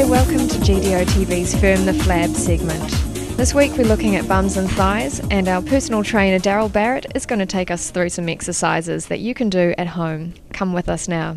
welcome to GDO TV's Firm the Flab segment. This week we're looking at bums and thighs, and our personal trainer Darryl Barrett is going to take us through some exercises that you can do at home. Come with us now.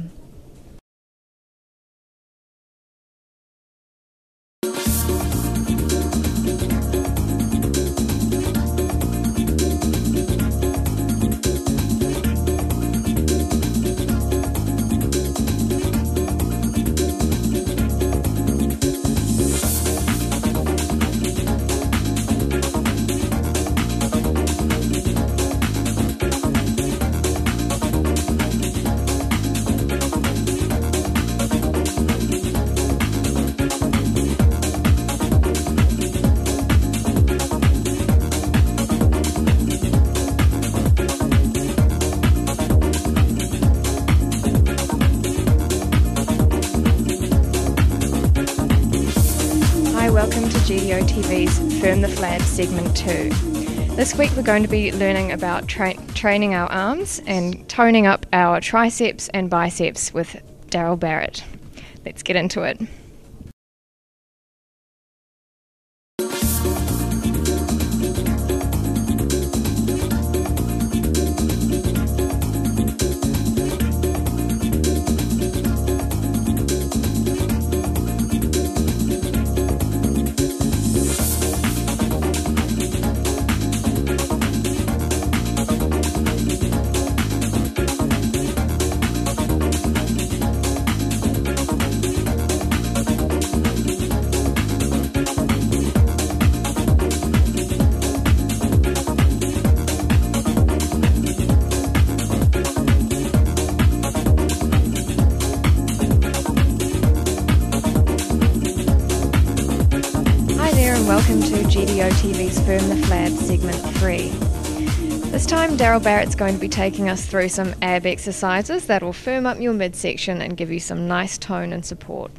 Welcome to GDO TV's Firm the Flab segment 2. This week we're going to be learning about tra- training our arms and toning up our triceps and biceps with Darryl Barrett. Let's get into it. Welcome to GDO TV's Firm the Flab segment 3. This time, Darryl Barrett's going to be taking us through some ab exercises that will firm up your midsection and give you some nice tone and support.